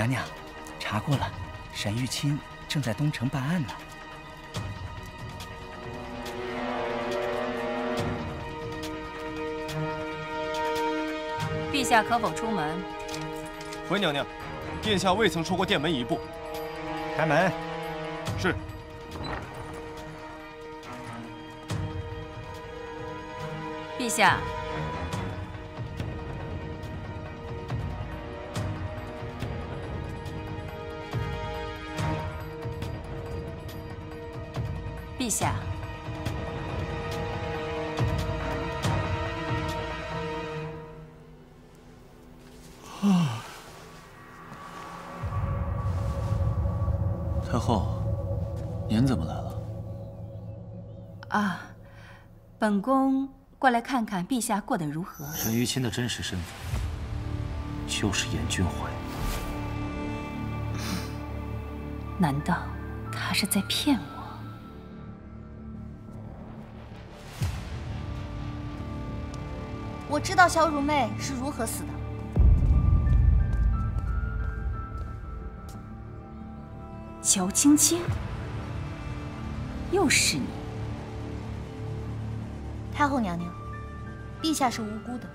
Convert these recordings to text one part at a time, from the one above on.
娘娘，查过了，沈玉清正在东城办案呢。陛下可否出门？回娘娘，殿下未曾出过殿门一步。开门。是。陛下。陛下，啊！太后，您怎么来了？啊，本宫过来看看陛下过得如何。沈玉清的真实身份就是严俊怀。难道他是在骗我？我知道小乳妹是如何死的。乔青青，又是你！太后娘娘，陛下是无辜的，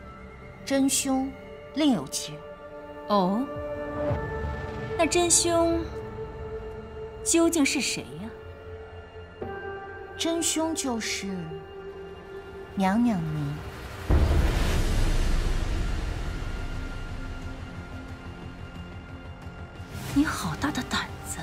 真凶另有其人。哦，那真凶究竟是谁呀？真凶就是娘娘您。你好大的胆子。